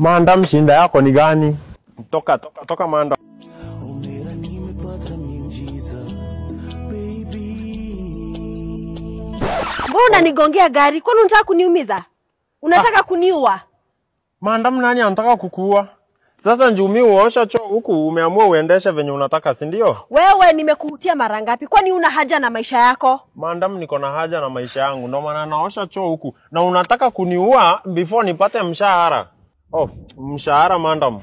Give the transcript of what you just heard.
Maandam, mshinda yako ni gani? Toka toka toka baby. Mbona unanigongea gari? Kwani unataka kuniumiza? Unataka kuniua? Manda, nani anataka kukuua? Sasa njumi uosha choo huku umeamua uendeshe venye unataka, si ndio? Wewe nimekuhutia mara ngapi? Kwani una haja na maisha yako? mandam niko na haja na maisha yangu, ndio maana naosha choo huku, na unataka kuniua before nipate mshahara. Oh, mshahara Maandam.